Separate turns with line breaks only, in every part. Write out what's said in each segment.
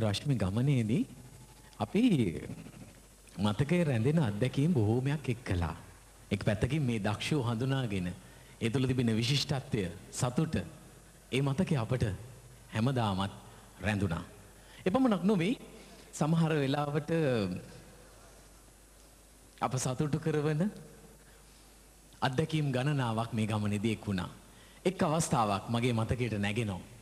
රශ්මි ගමනේදී අපි මතකයේ රැඳෙන අත්දැකීම් බොහෝමයක් එක් කළා. එක් පැත්තකින් මේ දක්ෂෝ හඳුනාගෙන ඒ තුළ තිබෙන විශිෂ්ටත්වය සතුට ඒ මතකය අපට හැමදාමත් රැඳුණා. එපමණක් නොවෙයි සමහර වෙලාවට අප සතුටු කරවන අත්දැකීම් ගණනාවක් මේ ගමනේදී එක් වුණා. එක් අවස්ථාවක් මගේ මතකයට නැගෙනවා.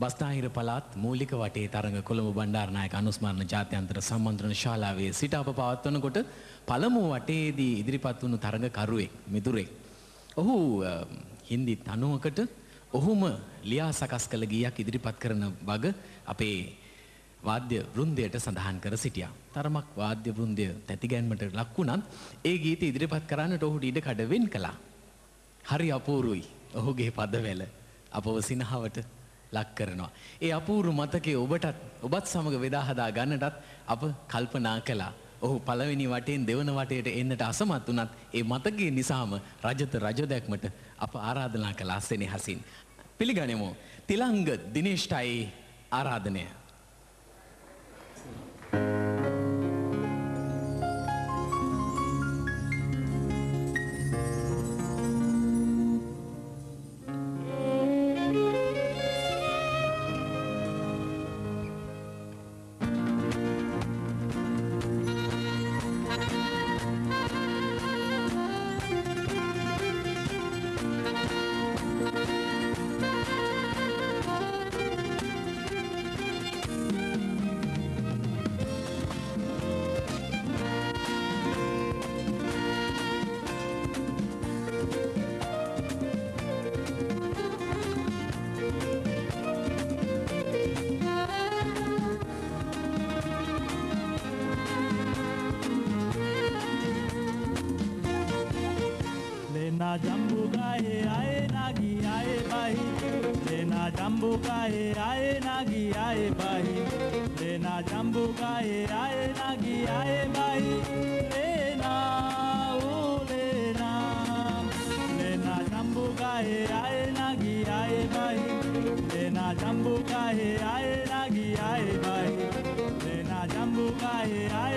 බස්නාහිර පළාත් මූලික වටේ තරඟ කොළඹ බණ්ඩාරනායක අනුස්මරණ ජාත්‍යන්තර සම්මන්ත්‍රණ ශාලාවේ සිට අප පවත්වනකොට පළමු වටේදී ඉදිරිපත් වුණු තරඟකරුවෙක් මිතුරෙක්. ඔහු හින්දි තනුවකට ඔහුම ලියා සකස් කළ ගීයක් ඉදිරිපත් කරන වග අපේ වාද්‍ය වෘන්දයට සඳහන් කර සිටියා. තරමක් වාද්‍ය වෘන්දය තැතිගැන්මට ලක් වුණත් ඒ ගීත ඉදිරිපත් කරන්නට ඔහුට ඉඩ කඩ වෙන් කළා. හරි අපූරුයි ඔහුගේ පදවැල අපව සිනහවට ලක් කරනවා. ඒ අපූරු මතකේ ඔබටත් ඔබත් සමග වෙදා හදා ගන්නටත් අප කල්පනා කළා. ඔහු පළවෙනි වටෙන් දෙවන වටයට එන්නට අසමත් වුණත් ඒ මතකයේ නිසාම රජත රජ දැක්මට අප ආරාධනා කළ අස්සෙනෙ හසින්. පිළිගනිමු Thilanga දිනේෂ්ටයි ආරාධනය.
na jambu jambugaye aye nagi aye bahi le na jambu jambugaye aye nagi aye bahi le na jambu jambugaye aye nagi aye bahi le na o le na. Le na jambu jambugaye aye nagi aye bahi le na jambu jambugaye aye nagi aye bahi le na jambugaye aye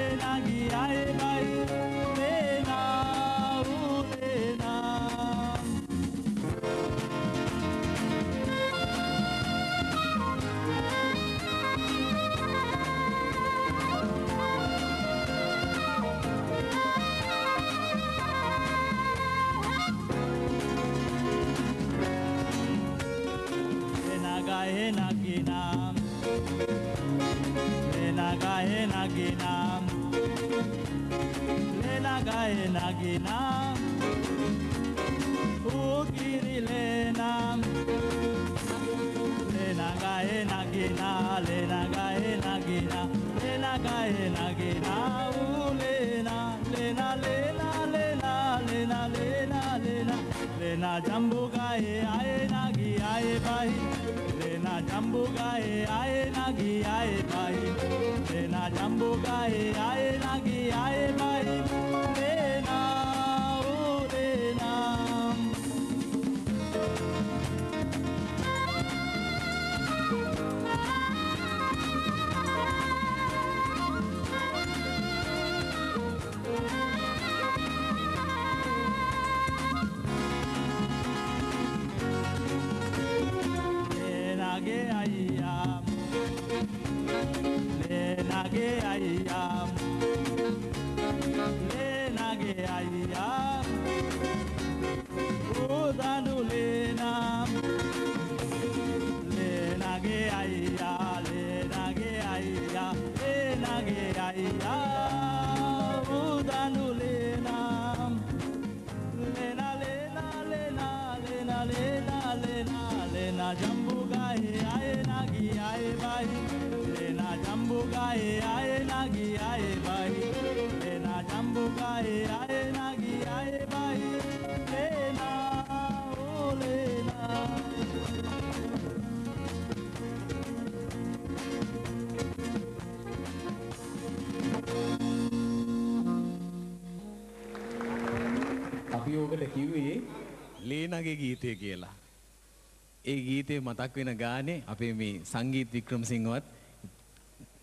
gina gina Lena gina gina Lena gina gina Ukiri lena Lena gina gina Lena na jambu gaye aaye na gi aaye bhai re na jambu gaye aaye na gi aaye bhai re na jambu gaye aaye na nage aiya le nage aiya udanu oh, le na, le nage aiya le nage aiya le nage aiya udanu oh, le na, le na le na le na le na le na le na le na. Jambu gahe aye nagi aye bahe jambugae ae nagi ae bahi lena jambugae ae nagi ae bahi lena oh lena
අපි ඕකට කිව්වේ ලේනගේ ගීතය කියලා. ඒ ගීතේ මතක් වෙන ගානේ අපේ මේ සංගීත් වික්‍රමසිංහවත්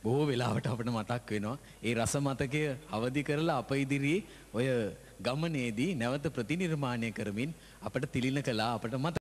බොහෝ වෙලාවට අපට මතක් වෙනවා. ඒ රස මතකය අවදි කරලා අප ඉදිරියේ ඔය ගමනේදී නැවත ප්‍රතිනිර්මාණය කරමින් අපට තිලින කළා අපට මතක